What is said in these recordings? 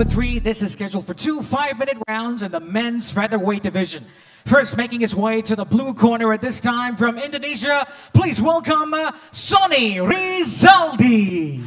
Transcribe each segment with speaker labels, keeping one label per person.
Speaker 1: number three. This is scheduled for two five-minute rounds in the men's featherweight division. First making his way to the blue corner at this time from Indonesia, please welcome uh, Sonny Rizaldi.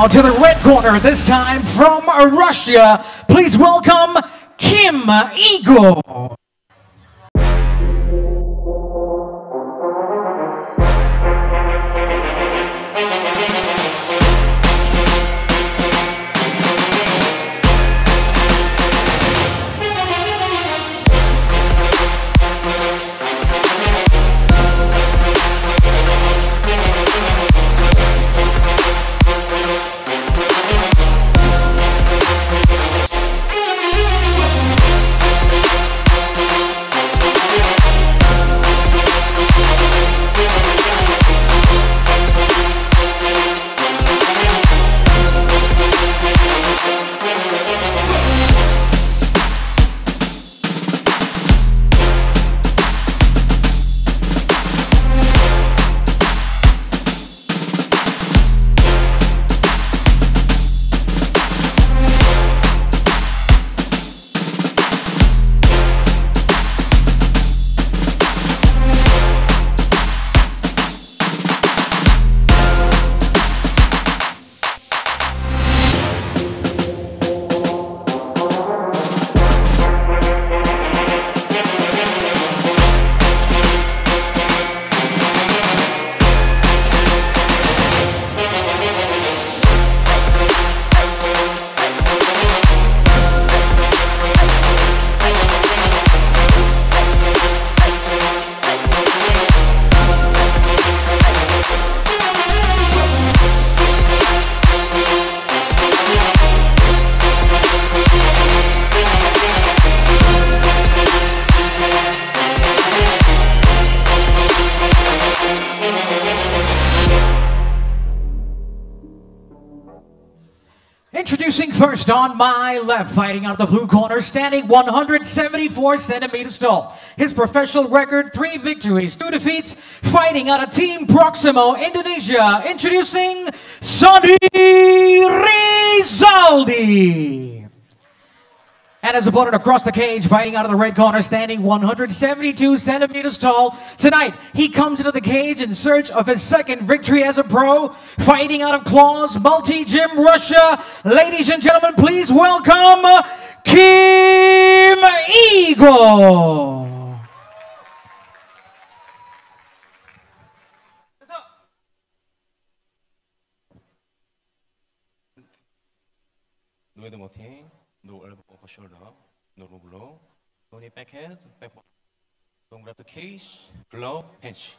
Speaker 1: Now to the red corner, this time from Russia, please welcome Kim Igor. First on my left, fighting out of the blue corner, standing 174 centimeters tall. His professional record, three victories, two defeats, fighting out of Team Proximo, Indonesia. Introducing Sonny Rizaldi. And his opponent across the cage, fighting out of the red corner, standing 172 centimeters tall. Tonight, he comes into the cage in search of his second victory as a pro, fighting out of Claws Multi Gym Russia. Ladies and gentlemen, please welcome Kim Eagle.
Speaker 2: Shoulder, normal blow. Don't need back head, back body. Don't grab the case, glove, pinch.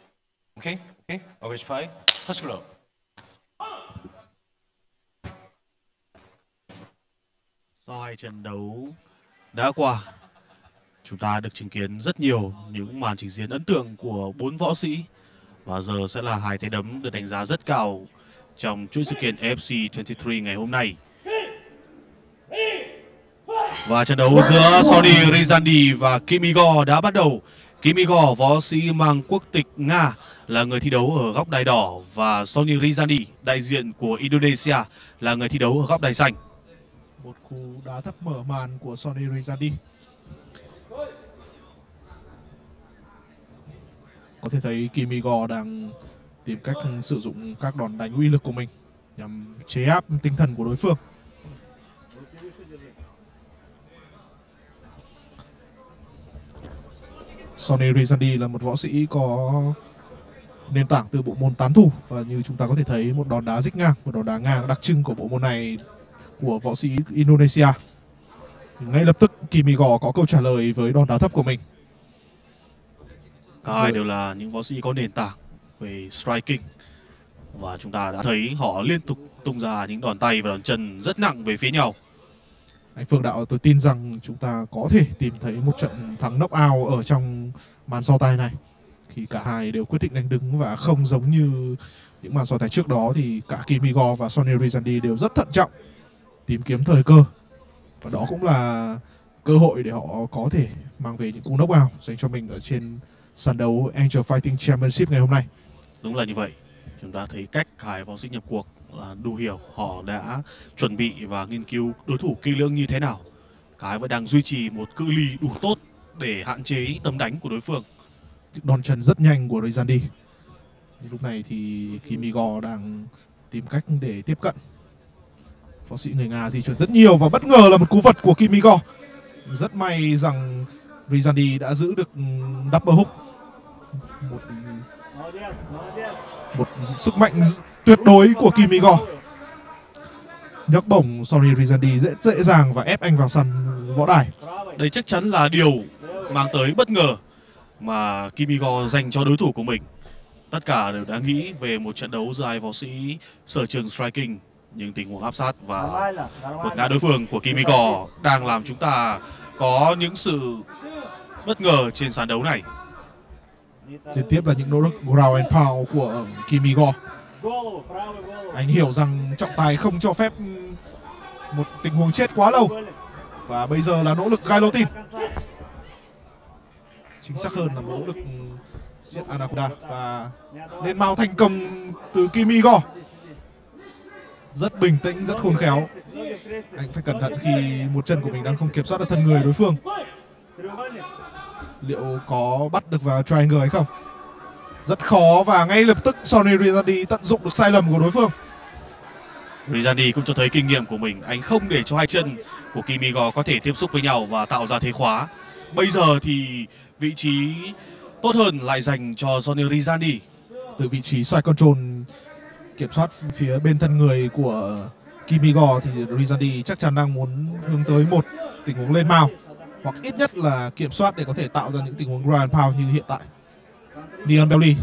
Speaker 2: Okay? Okay? Average five, touch glove.
Speaker 3: Sau hai trận đấu đã qua, chúng ta được chứng kiến rất nhiều những màn trình diễn ấn tượng của bốn võ sĩ và giờ sẽ là hai thế đấm được đánh giá rất cao trong chuỗi sự kiện AFC 23 ngày hôm nay. Và trận đấu giữa Sony Rizandi và Kim Igor đã bắt đầu. Kim Igor, võ sĩ mang quốc tịch Nga, là người thi đấu ở góc đai đỏ và Sony Rizandi, đại diện của Indonesia, là người thi đấu ở góc đai xanh.
Speaker 4: một cú đá thấp mở màn của Sony Rizandi. Có thể thấy Kim Igor đang tìm cách sử dụng các đòn đánh uy lực của mình nhằm chế áp tinh thần của đối phương. Sonny Rizandi là một võ sĩ có nền tảng từ bộ môn tán thủ và như chúng ta có thể thấy một đòn đá dích ngang, một đòn đá ngang đặc trưng của bộ môn này của võ sĩ Indonesia. Ngay lập tức Kimi Gò có câu trả lời với đòn đá thấp của mình.
Speaker 3: Cả hai đều là những võ sĩ có nền tảng về striking và chúng ta đã thấy họ liên tục tung ra những đòn tay và đòn chân rất nặng về phía nhau.
Speaker 4: Anh Phương Đạo, tôi tin rằng chúng ta có thể tìm thấy một trận thắng knockout ở trong màn so tài này. Khi cả hai đều quyết định đánh đứng và không giống như những màn so tài trước đó thì cả Kim Igor và Sonny Rizandi đều rất thận trọng tìm kiếm thời cơ. Và đó cũng là cơ hội để họ có thể mang về những cú knockout dành cho mình ở trên sàn đấu Angel Fighting Championship ngày hôm nay.
Speaker 3: Đúng là như vậy. Chúng ta thấy cách Khải vào sự nhập cuộc đủ hiểu họ đã chuẩn bị và nghiên cứu đối thủ kỹ lưỡng như thế nào. Cái vẫn đang duy trì một cự ly đủ tốt để hạn chế tầm đánh của đối phương.
Speaker 4: đòn chân rất nhanh của Rizandi. đi. lúc này thì Kimigo đang tìm cách để tiếp cận. Võ sĩ người Nga di chuyển rất nhiều và bất ngờ là một cú vật của Kimigo. Rất may rằng Rizandi đã giữ được double hook. Một sức mạnh tuyệt đối của Kim Igor. Nhấc bổng Sonny Rizandi dễ dễ dàng và ép anh vào sân võ đài.
Speaker 3: Đây chắc chắn là điều mang tới bất ngờ mà Kim Igor dành cho đối thủ của mình. Tất cả đều đã nghĩ về một trận đấu giữa hai võ sĩ sở trường striking nhưng tình huống áp sát và quật ngã đối phương của Kim Igor đang làm chúng ta có những sự bất ngờ trên sàn đấu này.
Speaker 4: Liên tiếp là những nỗ lực ground and pound của um, Kimigo. Anh hiểu rằng trọng tài không cho phép um, một tình huống chết quá lâu và bây giờ là nỗ lực Gailotin. Chính xác hơn là một nỗ lực um, giết Anaconda và lên mau thành công từ Kimigo. Rất bình tĩnh, rất khôn khéo. Anh phải cẩn thận khi một chân của mình đang không kiểm soát được thân người đối phương. Liệu có bắt được vào triangle hay không? Rất khó và ngay lập tức Sonny Rizadi tận dụng được sai lầm của đối phương.
Speaker 3: Rizani cũng cho thấy kinh nghiệm của mình. Anh không để cho hai chân của Kim Igor có thể tiếp xúc với nhau và tạo ra thế khóa. Bây giờ thì vị trí tốt hơn lại dành cho Sonny Rizani.
Speaker 4: Từ vị trí side control kiểm soát phía bên thân người của Kim Igor thì Rizadi chắc chắn đang muốn hướng tới một tình huống lên mao hoặc ít nhất là kiểm soát để có thể tạo ra những tình huống ground pound như hiện tại. Neon Belly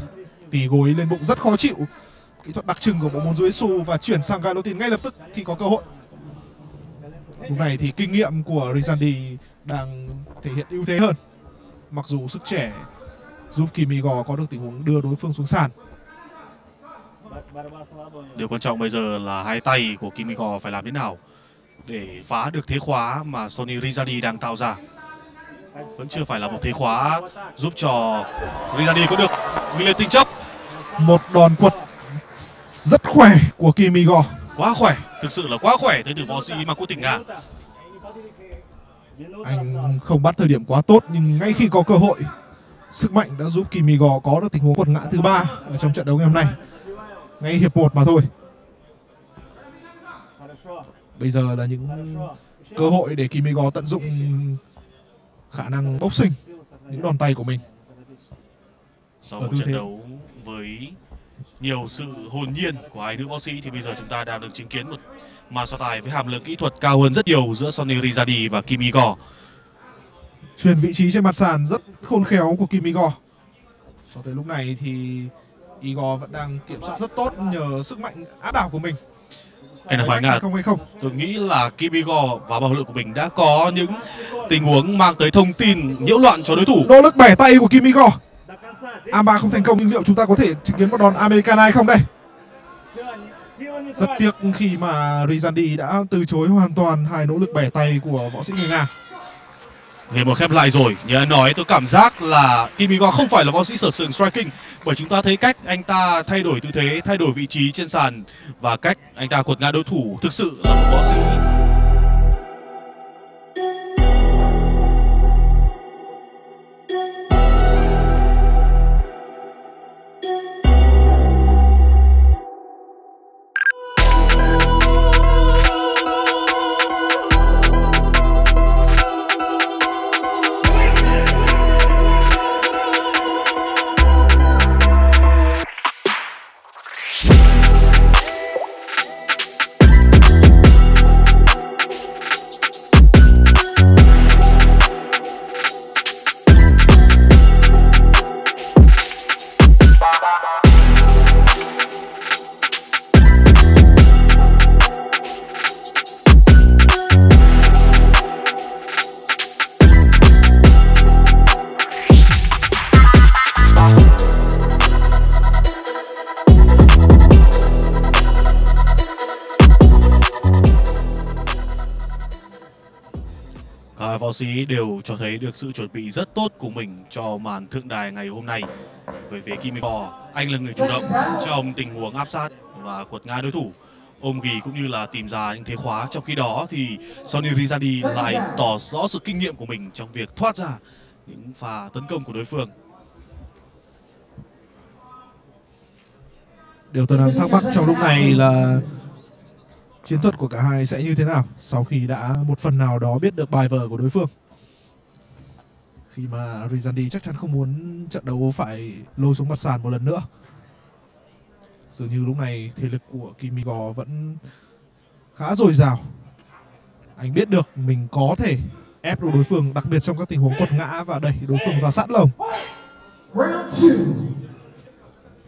Speaker 4: tỉ gối lên bụng rất khó chịu kỹ thuật đặc trưng của bộ môn jiu-jitsu và chuyển sang galotin ngay lập tức khi có cơ hội. Lúc này thì kinh nghiệm của Rizandi đang thể hiện ưu thế hơn. Mặc dù sức trẻ giúp Kimigor có được tình huống đưa đối phương xuống sàn.
Speaker 3: Điều quan trọng bây giờ là hai tay của Kim phải làm thế nào để phá được thế khóa mà Sonny Rizadi đang tạo ra. Vẫn chưa phải là một thế khóa giúp cho Rizadi có được lên tinh chốc.
Speaker 4: Một đòn quật rất khỏe của Kimigo.
Speaker 3: Quá khỏe, thực sự là quá khỏe tới từ võ sĩ mà quốc tỉnh Nga.
Speaker 4: Anh không bắt thời điểm quá tốt nhưng ngay khi có cơ hội sức mạnh đã giúp Kimigo có được tình huống quật ngã thứ ba ở trong trận đấu ngày hôm nay. Ngay hiệp 1 mà thôi. Bây giờ là những cơ hội để Kimigo tận dụng khả năng sinh những đòn tay của mình.
Speaker 3: Sau một trận
Speaker 4: thế.
Speaker 3: đấu với nhiều sự hồn nhiên của hai nữ võ sĩ thì bây giờ chúng ta đang được chứng kiến một màn so tài với hàm lượng kỹ thuật cao hơn rất nhiều giữa Sonny Rizadi và Kim Igor.
Speaker 4: Chuyển vị trí trên mặt sàn rất khôn khéo của Kimigo. Cho tới lúc này thì Igor vẫn đang kiểm soát rất tốt nhờ sức mạnh áp đảo của mình.
Speaker 3: Anh là Hoài Nga,
Speaker 4: không hay không?
Speaker 3: tôi nghĩ là Kim Igor và bảo lượng của mình đã có những tình huống mang tới thông tin nhiễu loạn cho đối thủ.
Speaker 4: Nỗ lực bẻ tay của Kimigo. A3 không thành công nhưng liệu chúng ta có thể chứng kiến một đòn Americana hay không đây? Rất tiếc khi mà Rizandi đã từ chối hoàn toàn hai nỗ lực bẻ tay của võ sĩ người Nga.
Speaker 3: Hiệp một khép lại rồi, như anh nói tôi cảm giác là Kim Igor không phải là võ sĩ sở trường striking bởi chúng ta thấy cách anh ta thay đổi tư thế, thay đổi vị trí trên sàn và cách anh ta quật ngã đối thủ thực sự là một võ sĩ sĩ đều cho thấy được sự chuẩn bị rất tốt của mình cho màn thượng đài ngày hôm nay. Về phía Kimiko, anh là người chủ động trong tình huống áp sát và quật ngã đối thủ. Ôm ghì cũng như là tìm ra những thế khóa. Trong khi đó thì Sonny Rizadi lại tỏ rõ sự kinh nghiệm của mình trong việc thoát ra những pha tấn công của đối phương.
Speaker 4: Điều tôi đang thắc mắc trong lúc này là chiến thuật của cả hai sẽ như thế nào sau khi đã một phần nào đó biết được bài vở của đối phương. Khi mà Rizandi chắc chắn không muốn trận đấu phải lôi xuống mặt sàn một lần nữa. Dường như lúc này thể lực của Kimigo vẫn khá dồi dào. Anh biết được mình có thể ép được đối phương, đặc biệt trong các tình huống quật ngã và đẩy đối phương ra sẵn lồng.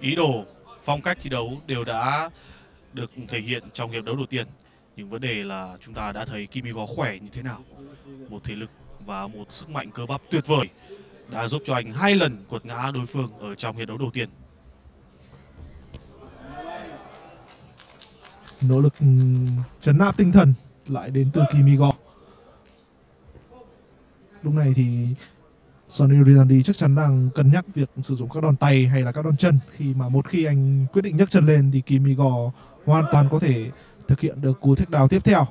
Speaker 3: Ý đồ, phong cách thi đấu đều đã được thể hiện trong hiệp đấu đầu tiên. Nhưng vấn đề là chúng ta đã thấy Kimiko khỏe như thế nào. Một thể lực và một sức mạnh cơ bắp tuyệt vời đã giúp cho anh hai lần quật ngã đối phương ở trong hiệp đấu đầu tiên.
Speaker 4: nỗ lực ừ, chấn áp tinh thần lại đến từ Kimigo. Lúc này thì Sonny Rizandi chắc chắn đang cân nhắc việc sử dụng các đòn tay hay là các đòn chân khi mà một khi anh quyết định nhấc chân lên thì Kimigo hoàn toàn có thể thực hiện được cú thích đào tiếp theo.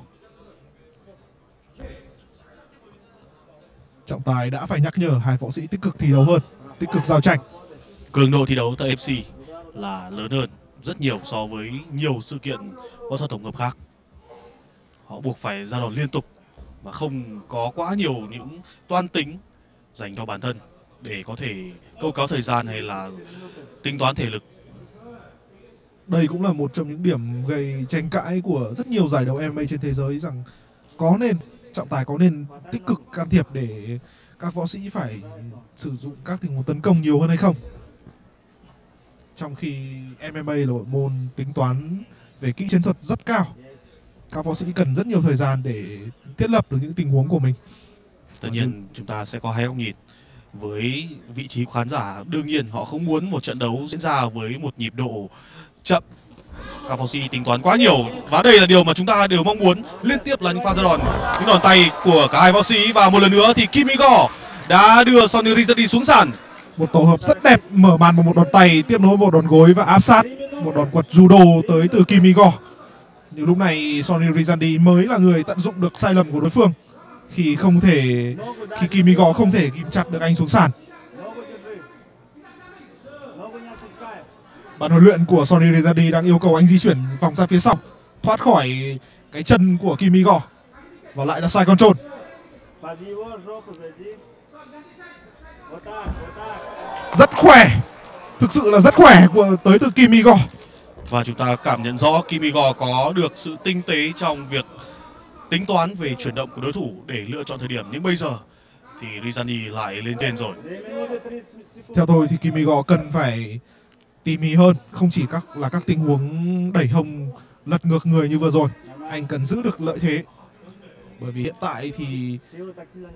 Speaker 4: Trọng tài đã phải nhắc nhở hai võ sĩ tích cực thi đấu hơn, tích cực giao tranh.
Speaker 3: Cường độ thi đấu tại FC là lớn hơn rất nhiều so với nhiều sự kiện võ thuật tổng hợp khác. Họ buộc phải ra đòn liên tục và không có quá nhiều những toan tính dành cho bản thân để có thể câu cáo thời gian hay là tính toán thể lực
Speaker 4: đây cũng là một trong những điểm gây tranh cãi của rất nhiều giải đấu MMA trên thế giới rằng có nên trọng tài có nên tích cực can thiệp để các võ sĩ phải sử dụng các tình huống tấn công nhiều hơn hay không trong khi MMA là một môn tính toán về kỹ chiến thuật rất cao các võ sĩ cần rất nhiều thời gian để thiết lập được những tình huống của mình
Speaker 3: Tất nhiên chúng ta sẽ có hai góc nhìn. Với vị trí khán giả, đương nhiên họ không muốn một trận đấu diễn ra với một nhịp độ chậm, Cavosi tính toán quá nhiều và đây là điều mà chúng ta đều mong muốn liên tiếp là những pha ra đòn. Những đòn tay của cả hai võ sĩ và một lần nữa thì Kimigo đã đưa Sonny Rizadi xuống sàn.
Speaker 4: Một tổ hợp rất đẹp mở màn bằng một đòn tay tiếp nối một đòn gối và áp sát một đòn quật judo tới từ Kimigo nhưng lúc này Sonny Rizandi mới là người tận dụng được sai lầm của đối phương. Khi không thể khi Kimigo không thể kìm chặt được anh xuống sàn. Ban huấn luyện của Sonny Rezadi đang yêu cầu anh di chuyển vòng ra phía sau thoát khỏi cái chân của Kimigo và lại là side control rất khỏe. Thực sự là rất khỏe của tới từ Kimigo
Speaker 3: và chúng ta cảm nhận rõ Kimigo có được sự tinh tế trong việc tính toán về chuyển động của đối thủ để lựa chọn thời điểm. Nhưng bây giờ thì Rizani lại lên trên rồi.
Speaker 4: Theo tôi thì Kimigo cần phải tỉ mỉ hơn, không chỉ các, là các tình huống đẩy hông lật ngược người như vừa rồi. Anh cần giữ được lợi thế. Bởi vì hiện tại thì,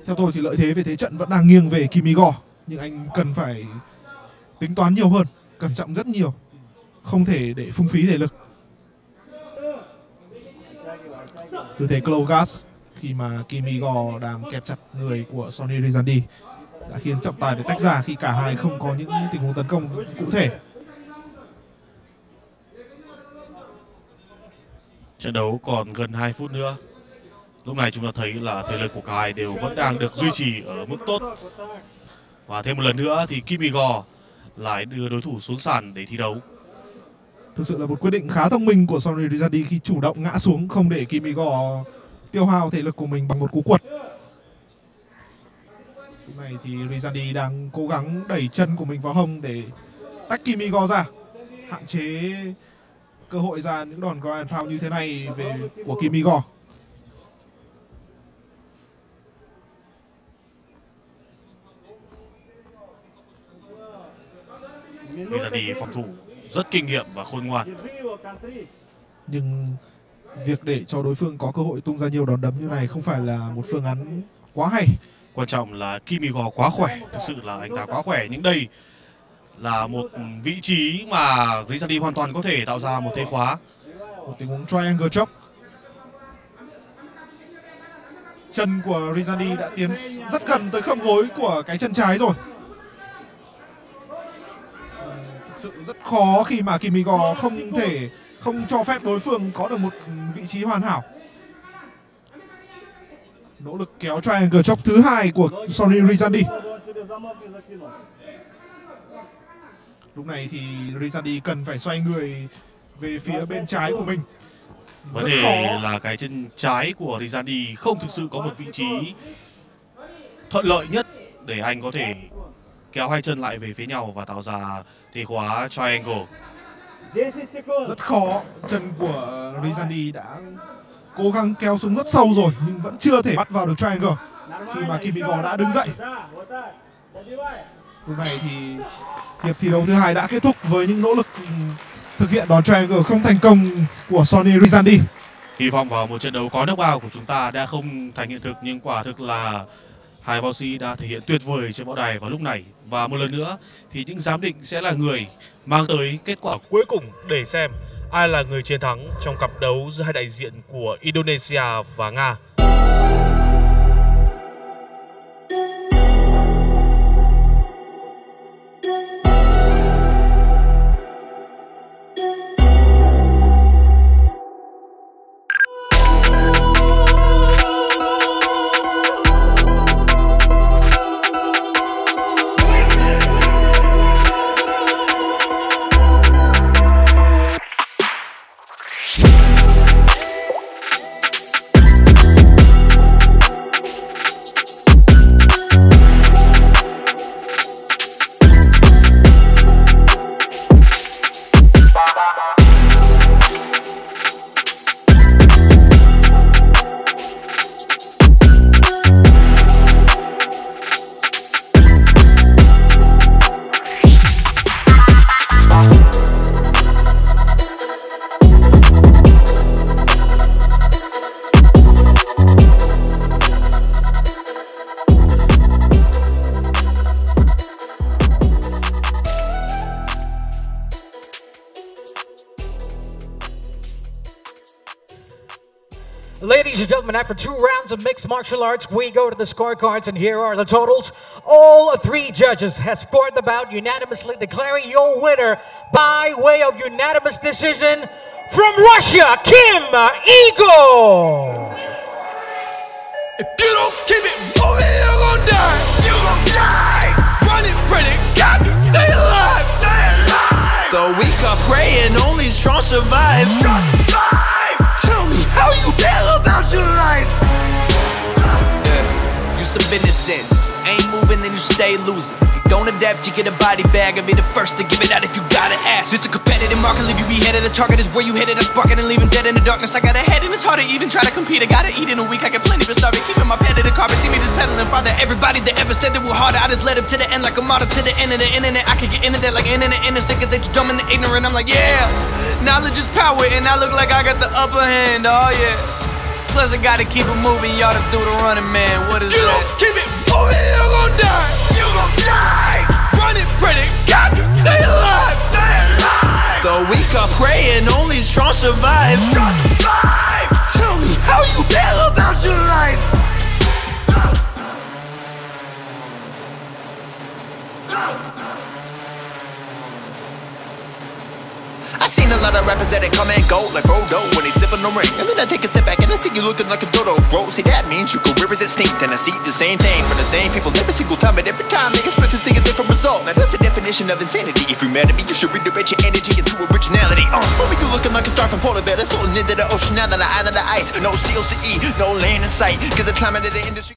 Speaker 4: theo tôi thì lợi thế về thế trận vẫn đang nghiêng về Kimigo nhưng anh cần phải tính toán nhiều hơn, cẩn trọng rất nhiều. Không thể để phung phí thể lực. Tư thế Clogas, khi mà Kimigo đang kẹp chặt người của Sonny Rizandi đã khiến trọng tài phải tách ra khi cả hai không có những tình huống tấn công cụ thể.
Speaker 3: Trận đấu còn gần 2 phút nữa. Lúc này chúng ta thấy là thể lực của cả hai đều vẫn đang được duy trì ở mức tốt. Và thêm một lần nữa thì Kimigo lại đưa đối thủ xuống sàn để thi đấu.
Speaker 4: Thực sự là một quyết định khá thông minh của Sonny Rizadi khi chủ động ngã xuống không để Kimigo tiêu hao thể lực của mình bằng một cú quật. Lúc này thì Rizadi đang cố gắng đẩy chân của mình vào hông để tách Kimigo ra, hạn chế cơ hội ra những đòn ground foul như thế này về của Kimigo.
Speaker 3: Mizani phòng thủ rất kinh nghiệm và khôn ngoan.
Speaker 4: Nhưng việc để cho đối phương có cơ hội tung ra nhiều đòn đấm như này không phải là một phương án quá hay.
Speaker 3: Quan trọng là Kimigo quá khỏe, thực sự là anh ta quá khỏe. Nhưng đây là một vị trí mà Rizadi hoàn toàn có thể tạo ra một thế khóa.
Speaker 4: Một tình huống triangle chop. Chân của Rizadi đã tiến rất gần tới khớp gối của cái chân trái rồi. Thực sự rất khó khi mà Kimigo không thể, không cho phép đối phương có được một vị trí hoàn hảo. Nỗ lực kéo triangle chop thứ hai của Sonny Rizandi. Lúc này thì Rizadi cần phải xoay người về phía bên trái của mình.
Speaker 3: Vấn đề là cái chân trái của Rizadi không thực sự có một vị trí thuận lợi nhất để anh có thể kéo hai chân lại về phía nhau và tạo ra thế khóa triangle.
Speaker 4: Rất khó. Chân của Rizandi đã cố gắng kéo xuống rất sâu rồi nhưng vẫn chưa thể bắt vào được triangle. Khi mà Kimigo đã đứng dậy. Lúc này thì hiệp thi đấu thứ hai đã kết thúc với những nỗ lực ừ, thực hiện đòn triangle không thành công của Sonny Rizandi.
Speaker 3: Hy vọng vào một trận đấu có nước bao của chúng ta đã không thành hiện thực, nhưng quả thực là hai võ sĩ đã thể hiện tuyệt vời trên võ đài vào lúc này và một lần nữa thì những giám định sẽ là người mang tới kết quả cuối cùng để xem ai là người chiến thắng trong cặp đấu giữa hai đại diện của Indonesia và Nga.
Speaker 1: And after two rounds of mixed martial arts, we go to the scorecards, and here are the totals. All three judges have scored the bout, unanimously declaring your winner by way of unanimous decision from Russia, Kim Eagle.
Speaker 5: If you don't keep it moving, you're gonna die. You gon' die. To stay alive. Stay alive. The weak are praying, only strong survive. About your life. Yeah, you some business. Ain't moving, then you stay losing. If you don't adapt, you get a body bag. I'll be the first to give it out if you gotta ask. This a competitive market, leave you beheaded. The target is where you headed. I'm sparking and leaving dead in the darkness. I got a head and it's hard to even try to compete. I gotta eat in a week. I get plenty but starving. Keeping my pet in the carpet. See me just pedaling farther. Everybody that ever said they were harder, I just led up to the end like a martyr to the end of the internet. I could get into that like in internet innocent. Cause they too dumb and they ignorant. I'm like, yeah, knowledge is power. And I look like I got the upper hand. Oh, yeah. Plus, I gotta keep it moving. Y'all just do the running, man. What is you that? You keep it moving, you're gonna die. You gon' die. Running, pretty, got to stay alive. Stay alive. The weak are praying, only strong survive. Strong survive. Tell me how you feel about your life. I seen a lot of rappers that they come and go like Frodo when they sip on the ring. And then I take a step back and I see you looking like a dodo, bro. See, that means your career is extinct. And I see the same thing from the same people every single time. But every time they expect to see a different result. Now that's the definition of insanity. If you're mad at me, you should redirect your energy into originality. Uh, homie, you looking like a star from polar bear that's floating into the ocean now that I island of ice. No seals to eat, no land in sight. Cause the climate of the industry.